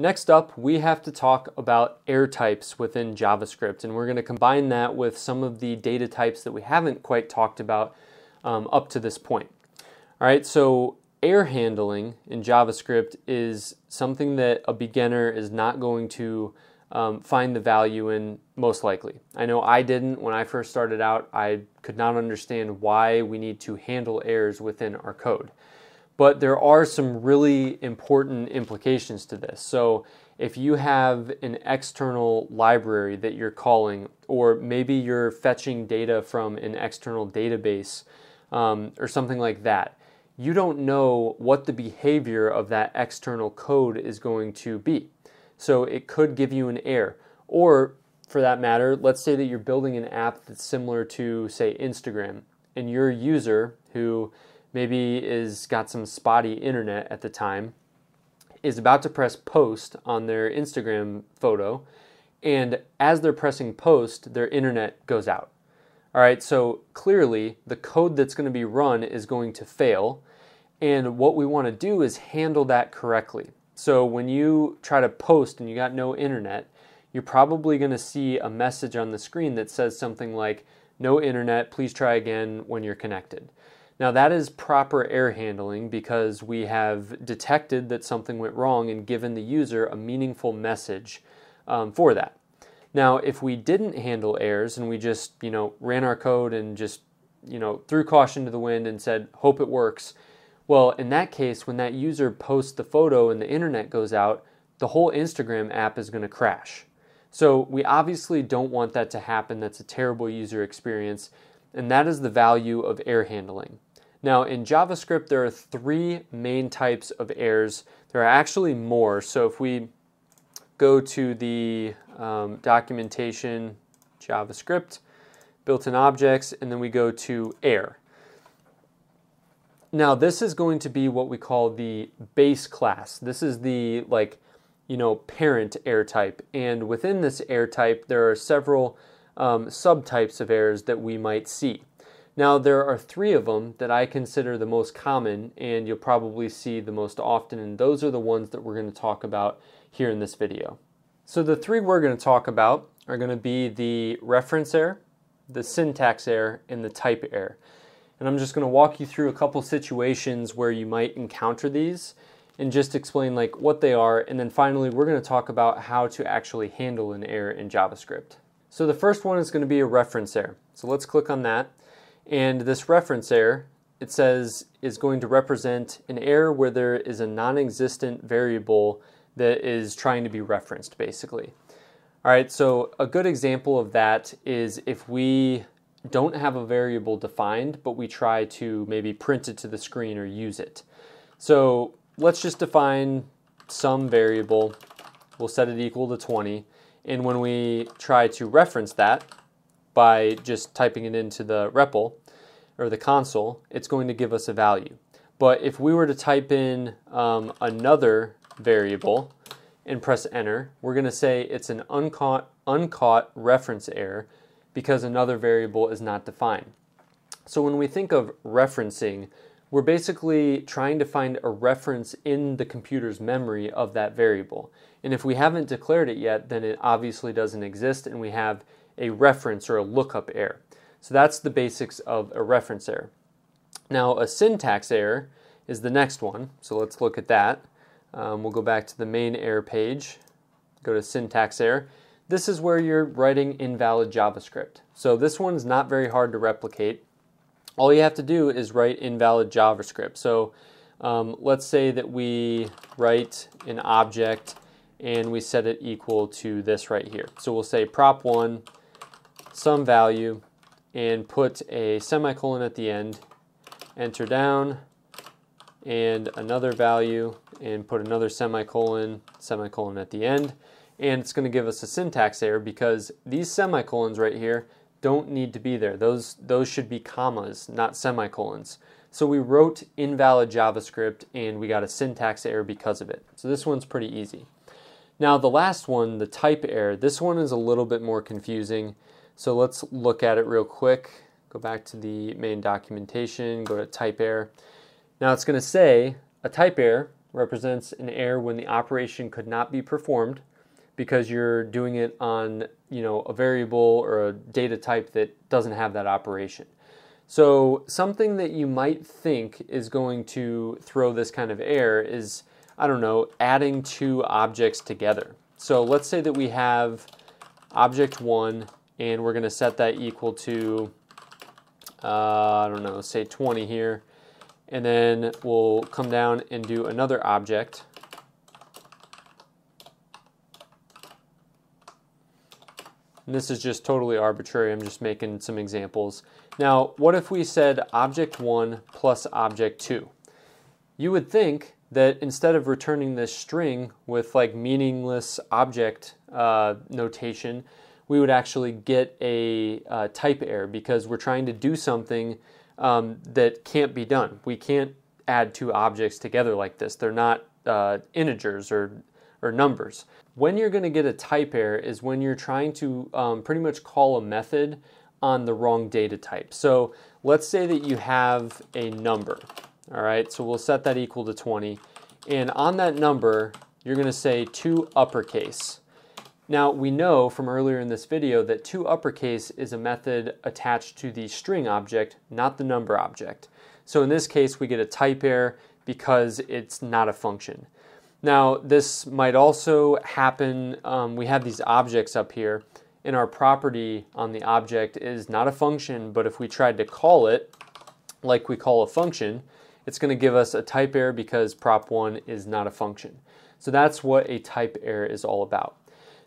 Next up, we have to talk about error types within JavaScript, and we're going to combine that with some of the data types that we haven't quite talked about um, up to this point. All right, so error handling in JavaScript is something that a beginner is not going to um, find the value in most likely. I know I didn't when I first started out. I could not understand why we need to handle errors within our code. But there are some really important implications to this. So if you have an external library that you're calling, or maybe you're fetching data from an external database um, or something like that, you don't know what the behavior of that external code is going to be. So it could give you an error. Or for that matter, let's say that you're building an app that's similar to, say, Instagram, and your user who maybe is got some spotty internet at the time, is about to press post on their Instagram photo, and as they're pressing post, their internet goes out. All right, so clearly the code that's going to be run is going to fail, and what we want to do is handle that correctly. So when you try to post and you got no internet, you're probably going to see a message on the screen that says something like, no internet, please try again when you're connected. Now, that is proper error handling because we have detected that something went wrong and given the user a meaningful message um, for that. Now, if we didn't handle errors and we just, you know, ran our code and just, you know, threw caution to the wind and said, hope it works, well, in that case, when that user posts the photo and the internet goes out, the whole Instagram app is going to crash. So, we obviously don't want that to happen. That's a terrible user experience. And that is the value of error handling. Now, in JavaScript, there are three main types of errors. There are actually more. So, if we go to the um, documentation, JavaScript, built-in objects, and then we go to error. Now, this is going to be what we call the base class. This is the like, you know, parent error type. And within this error type, there are several um, subtypes of errors that we might see. Now, there are three of them that I consider the most common and you'll probably see the most often, and those are the ones that we're going to talk about here in this video. So, the three we're going to talk about are going to be the reference error, the syntax error, and the type error. And I'm just going to walk you through a couple situations where you might encounter these and just explain like what they are and then finally we're going to talk about how to actually handle an error in JavaScript. So the first one is going to be a reference error. So let's click on that. And this reference error, it says, is going to represent an error where there is a non-existent variable that is trying to be referenced, basically. All right, so a good example of that is if we don't have a variable defined, but we try to maybe print it to the screen or use it. So let's just define some variable. We'll set it equal to 20. And when we try to reference that, by just typing it into the REPL or the console, it's going to give us a value. But if we were to type in um, another variable and press enter, we're going to say it's an uncaught, uncaught reference error because another variable is not defined. So when we think of referencing, we're basically trying to find a reference in the computer's memory of that variable. And if we haven't declared it yet, then it obviously doesn't exist and we have a reference or a lookup error. So that's the basics of a reference error. Now, a syntax error is the next one. So let's look at that. Um, we'll go back to the main error page, go to syntax error. This is where you're writing invalid JavaScript. So this one's not very hard to replicate. All you have to do is write invalid JavaScript. So um, let's say that we write an object and we set it equal to this right here. So we'll say prop1 some value and put a semicolon at the end, enter down, and another value, and put another semicolon, semicolon at the end. And it's going to give us a syntax error because these semicolons right here don't need to be there. Those, those should be commas, not semicolons. So we wrote invalid JavaScript and we got a syntax error because of it. So this one's pretty easy. Now the last one, the type error, this one is a little bit more confusing. So let's look at it real quick. Go back to the main documentation, go to type error. Now it's going to say a type error represents an error when the operation could not be performed because you're doing it on you know a variable or a data type that doesn't have that operation. So something that you might think is going to throw this kind of error is I don't know adding two objects together. So let's say that we have object one and we're going to set that equal to uh, I don't know say 20 here and then we'll come down and do another object And this is just totally arbitrary. I'm just making some examples. Now, what if we said object 1 plus object 2? You would think that instead of returning this string with like meaningless object uh, notation, we would actually get a uh, type error because we're trying to do something um, that can't be done. We can't add two objects together like this. They're not uh, integers or or numbers. When you're going to get a type error is when you're trying to um, pretty much call a method on the wrong data type. So let's say that you have a number, all right? So we'll set that equal to 20. And on that number, you're going to say to uppercase. Now we know from earlier in this video that to uppercase is a method attached to the string object, not the number object. So in this case, we get a type error because it's not a function. Now, this might also happen, um, we have these objects up here, and our property on the object is not a function, but if we tried to call it like we call a function, it's going to give us a type error because prop1 is not a function. So that's what a type error is all about.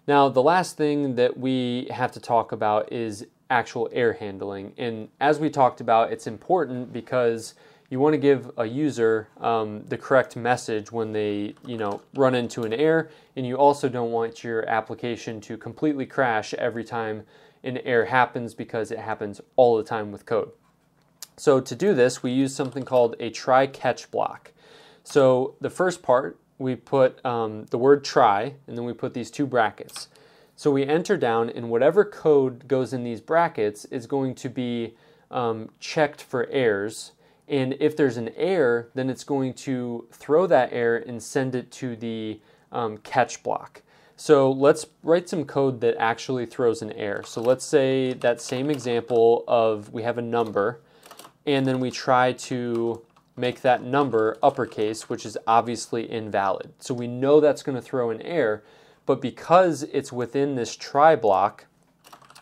Now, the last thing that we have to talk about is actual error handling. And as we talked about, it's important because you want to give a user um, the correct message when they you know run into an error and you also don't want your application to completely crash every time an error happens because it happens all the time with code. So to do this we use something called a try catch block. So the first part we put um, the word try and then we put these two brackets so we enter down and whatever code goes in these brackets is going to be um, checked for errors and if there's an error, then it's going to throw that error and send it to the um, catch block. So let's write some code that actually throws an error. So let's say that same example of we have a number and then we try to make that number uppercase, which is obviously invalid. So we know that's going to throw an error, but because it's within this try block,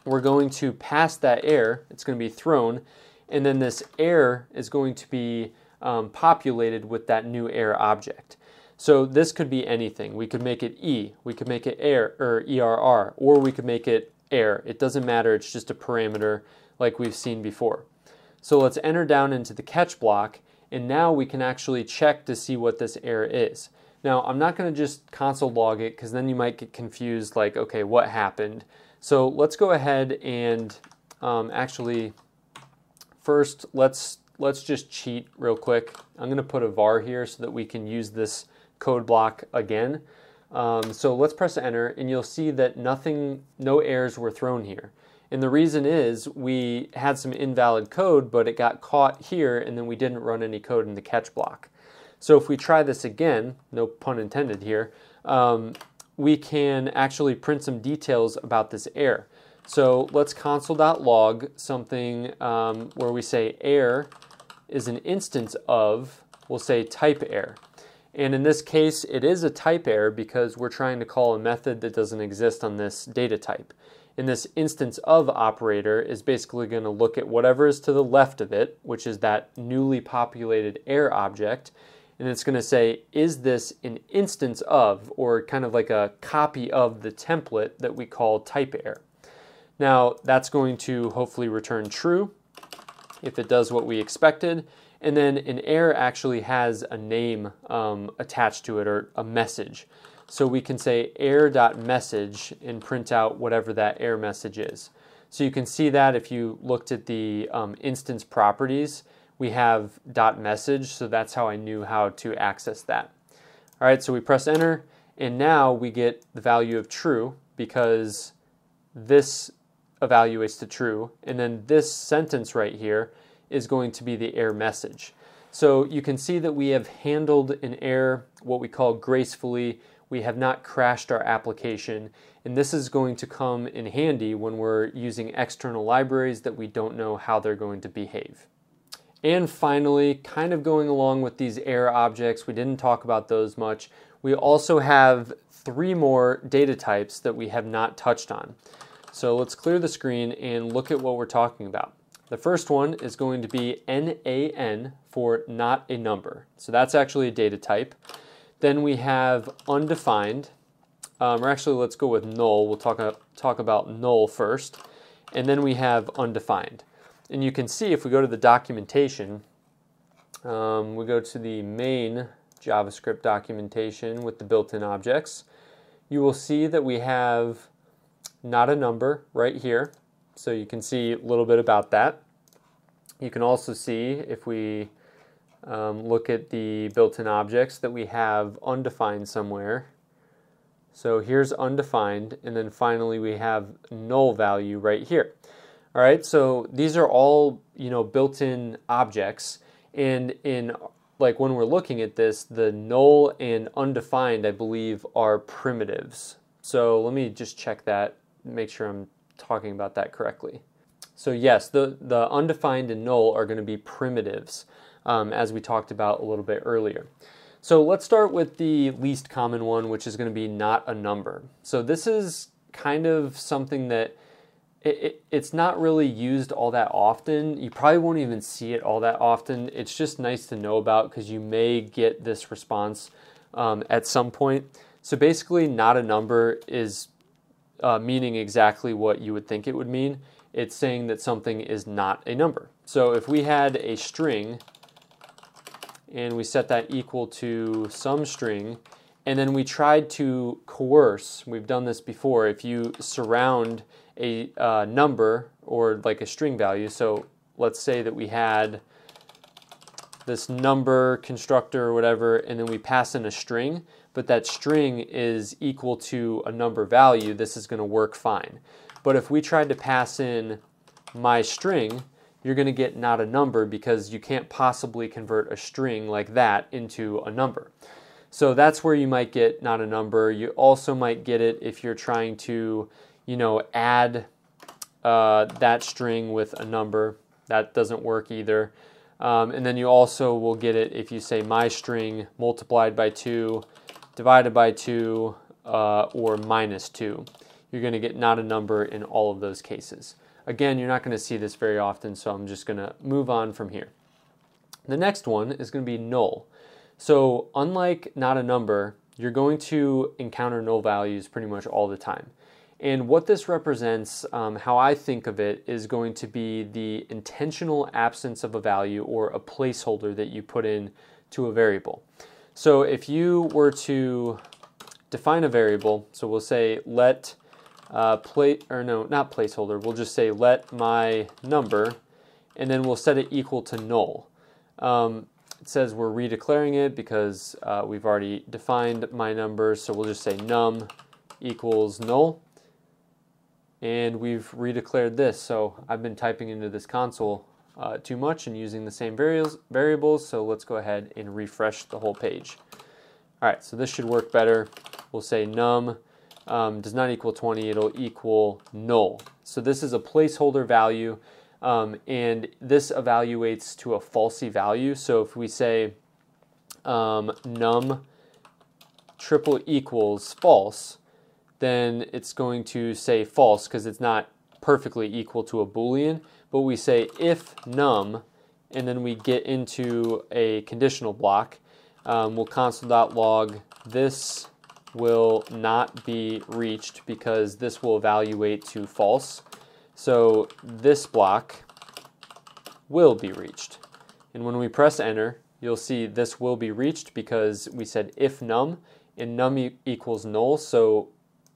we're going to pass that error, it's going to be thrown, and then this error is going to be um, populated with that new error object. So this could be anything. We could make it E, we could make it air or ERR, or we could make it air. It doesn't matter, it's just a parameter like we've seen before. So let's enter down into the catch block, and now we can actually check to see what this error is. Now, I'm not going to just console log it because then you might get confused like, okay, what happened? So let's go ahead and um, actually first, let's let's just cheat real quick. I'm going to put a var here so that we can use this code block again. Um, so let's press enter and you'll see that nothing, no errors were thrown here. And the reason is we had some invalid code, but it got caught here and then we didn't run any code in the catch block. So if we try this again, no pun intended here, um, we can actually print some details about this error. So let's console.log something um, where we say error is an instance of, we'll say type error. And in this case, it is a type error because we're trying to call a method that doesn't exist on this data type. And this instance of operator is basically going to look at whatever is to the left of it, which is that newly populated air object, and it's going to say, is this an instance of, or kind of like a copy of the template that we call type air. Now that's going to hopefully return true if it does what we expected. And then an error actually has a name um, attached to it or a message. So we can say error.message and print out whatever that error message is. So you can see that if you looked at the um, instance properties, we have .message, so that's how I knew how to access that. All right, so we press enter, and now we get the value of true because this evaluates to true. And then this sentence right here is going to be the error message. So you can see that we have handled an error, what we call gracefully. We have not crashed our application. And this is going to come in handy when we're using external libraries that we don't know how they're going to behave. And finally, kind of going along with these error objects, we didn't talk about those much. We also have three more data types that we have not touched on. So let's clear the screen and look at what we're talking about. The first one is going to be NaN for not a number. So that's actually a data type. Then we have undefined, um, or actually let's go with null. We'll talk, uh, talk about null first. And then we have undefined. And you can see if we go to the documentation, um, we go to the main JavaScript documentation with the built-in objects, you will see that we have not a number right here. So you can see a little bit about that. You can also see if we um, look at the built-in objects that we have undefined somewhere. So here's undefined, and then finally we have null value right here. All right, so these are all you know built-in objects, and in like when we're looking at this, the null and undefined, I believe, are primitives. So let me just check that, make sure I'm talking about that correctly. So yes, the, the undefined and null are going to be primitives, um, as we talked about a little bit earlier. So let's start with the least common one, which is going to be not a number. So this is kind of something that it, it, it's not really used all that often. You probably won't even see it all that often. It's just nice to know about because you may get this response um, at some point. So basically, not a number is uh, meaning exactly what you would think it would mean. It's saying that something is not a number. So if we had a string and we set that equal to some string, and then we tried to coerce, we've done this before, if you surround a uh, number or like a string value. So let's say that we had this number constructor or whatever, and then we pass in a string, but that string is equal to a number value, this is going to work fine. But if we tried to pass in my string, you're going to get not a number because you can't possibly convert a string like that into a number. So that's where you might get not a number. You also might get it if you're trying to you know, add uh, that string with a number. That doesn't work either. Um, and then you also will get it if you say my string multiplied by 2, divided by 2, uh, or minus 2. You're going to get not a number in all of those cases. Again, you're not going to see this very often, so I'm just going to move on from here. The next one is going to be null. So unlike not a number, you're going to encounter null values pretty much all the time. And what this represents, um, how I think of it, is going to be the intentional absence of a value or a placeholder that you put in to a variable. So if you were to define a variable, so we'll say let uh, plate or no, not placeholder. We'll just say let my number, and then we'll set it equal to null. Um, it says we're redeclaring it because uh, we've already defined my number, so we'll just say num equals null and we've redeclared this. So I've been typing into this console uh, too much and using the same variables, so let's go ahead and refresh the whole page. All right, so this should work better. We'll say num um, does not equal 20, it'll equal null. So this is a placeholder value, um, and this evaluates to a falsy value. So if we say um, num triple equals false, then it's going to say false because it's not perfectly equal to a boolean but we say if num and then we get into a conditional block um, we'll console.log this will not be reached because this will evaluate to false so this block will be reached and when we press enter you'll see this will be reached because we said if num and num e equals null so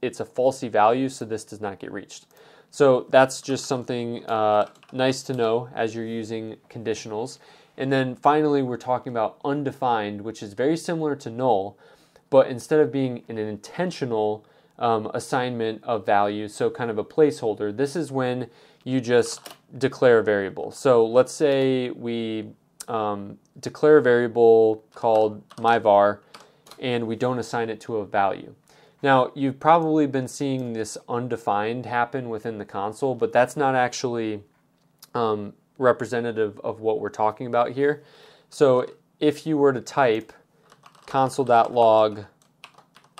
it's a falsy value, so this does not get reached. So that's just something uh, nice to know as you're using conditionals. And then finally, we're talking about undefined, which is very similar to null, but instead of being an intentional um, assignment of value, so kind of a placeholder, this is when you just declare a variable. So let's say we um, declare a variable called myvar and we don't assign it to a value. Now, you've probably been seeing this undefined happen within the console, but that's not actually um, representative of what we're talking about here. So if you were to type console.log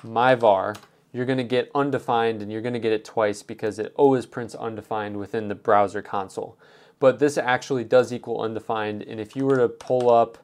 myvar, you're going to get undefined and you're going to get it twice because it always prints undefined within the browser console. But this actually does equal undefined, and if you were to pull up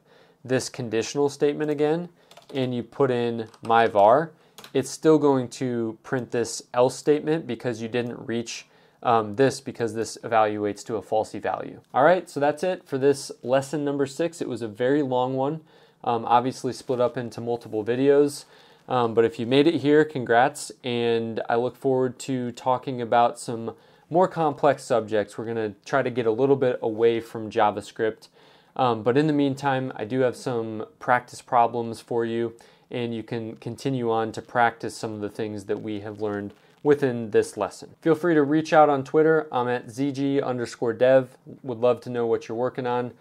this conditional statement again and you put in myvar, it's still going to print this else statement because you didn't reach um, this because this evaluates to a falsy value. All right, so that's it for this lesson number six. It was a very long one, um, obviously split up into multiple videos. Um, but if you made it here, congrats, and I look forward to talking about some more complex subjects. We're going to try to get a little bit away from JavaScript. Um, but in the meantime, I do have some practice problems for you, and you can continue on to practice some of the things that we have learned within this lesson. Feel free to reach out on Twitter. I'm at ZG underscore dev. Would love to know what you're working on.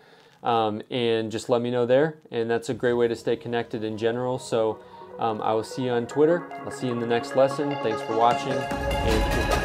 Um, and just let me know there. And that's a great way to stay connected in general. So um, I will see you on Twitter. I'll see you in the next lesson. Thanks for watching and goodbye.